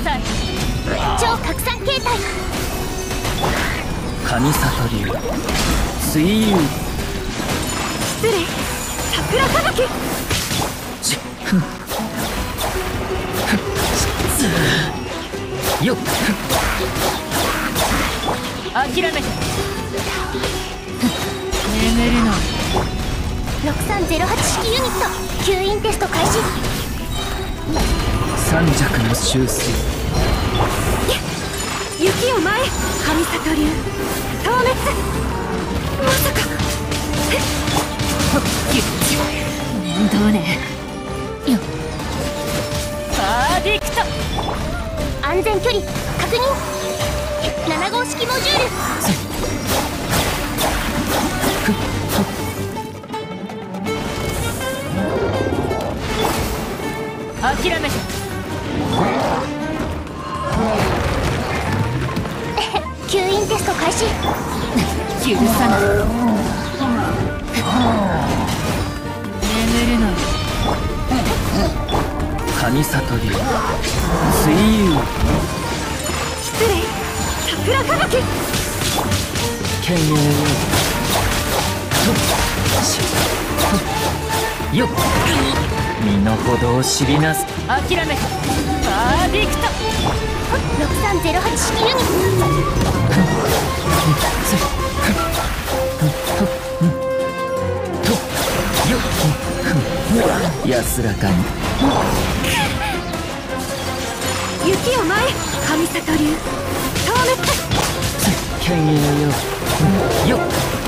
さい。超拡散形態。神里流水遊失礼。桜吹雪ちふんよっ。諦めて。眠るの。6308式ユニット。吸引テスト開始三尺の修正雪を前神里流。消滅。まさか。面倒ね？よバーディクト。安全距離確認。7号式モジュール。諦めて。吸引テスト開始。許さない。眠るのよ神里流水遊失礼。桜吹雪。剣栄よっよっ身の程を知りなす諦めてバーディクト。6308式ユニッよっ。安らかに。雪を前神里流。消滅剣栄よ。よっ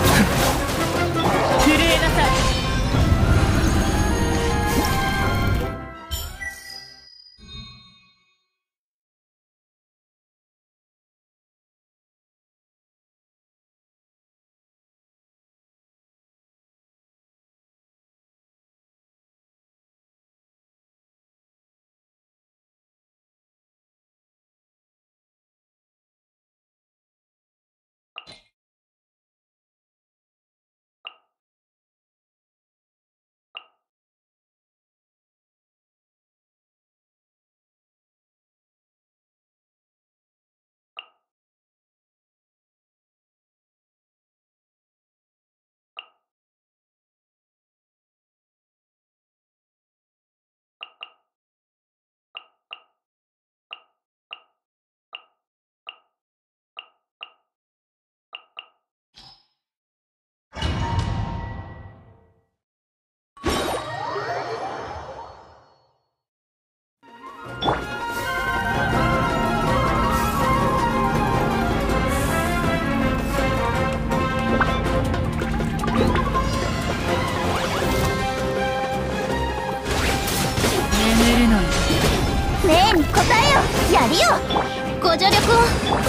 ご助力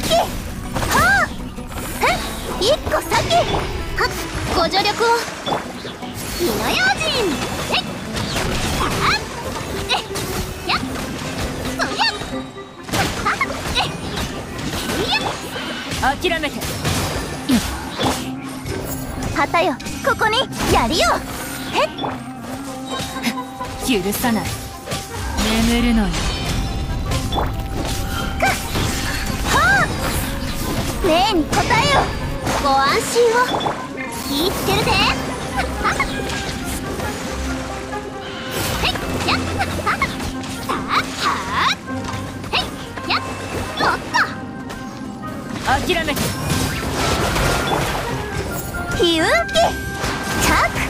っひ運気はあ。ふん一個先。はっご助力を。火の用心。へいはあえやっ。そりゃ。はっえいや諦めて。はたよ。ここにやりよへっ。許さない。眠るのよ命に応えよ。ご安心を。気ぃつけるで。やっはっさあはあへい。やっおっと諦めて火運気チャック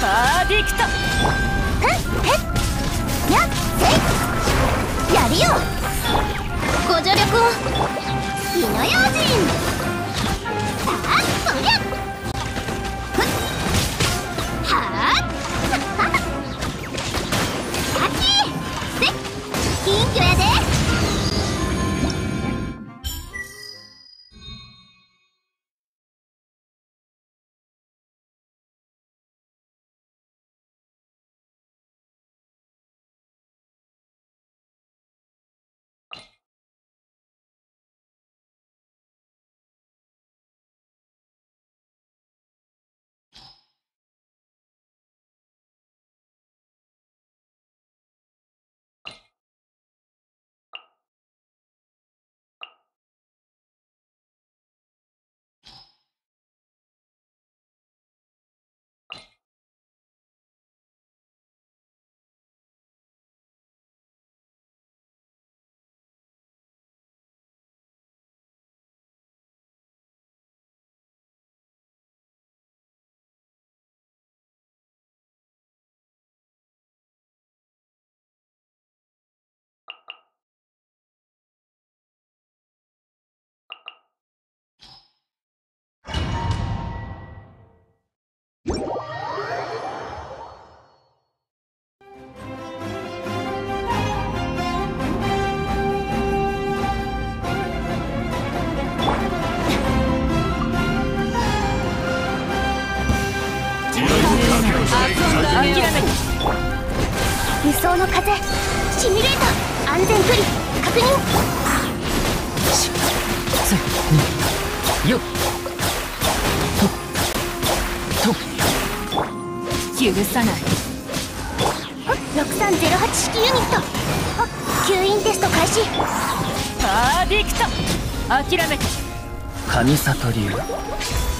バーディクトふんへっやっせやりよご助力を。火の用心さあそりゃの風。シミュレート安全距離。確認。しせによっ。とと許さない。6308式ユニット。あ吸引テスト開始。パーディクト。諦めて神里流。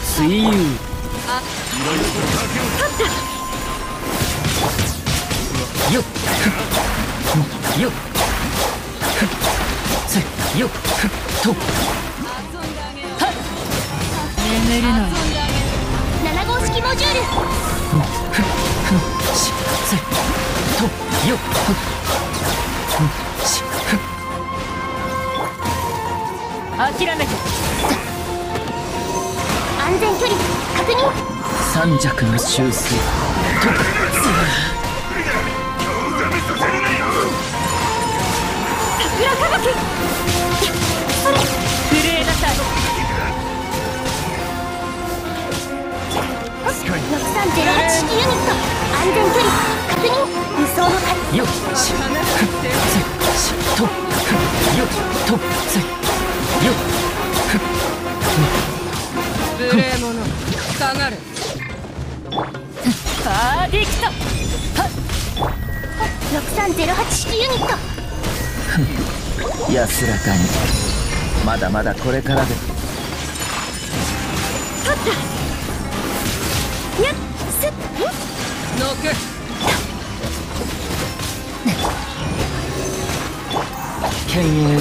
水遊よっふよっふせよっと。眠るのよ7号式モジュールふふしせと。よっふふし諦めて安全距離確認三尺の修正と。桜吹雪それ震えなさい6308式ユニット安全距離。確認輸送の風よっしふせしと。ふよっと。せよっふ無礼者下がれパー6308式ユニット安らかに。まだまだこれからで。にゃっすっんノック。犬猿よ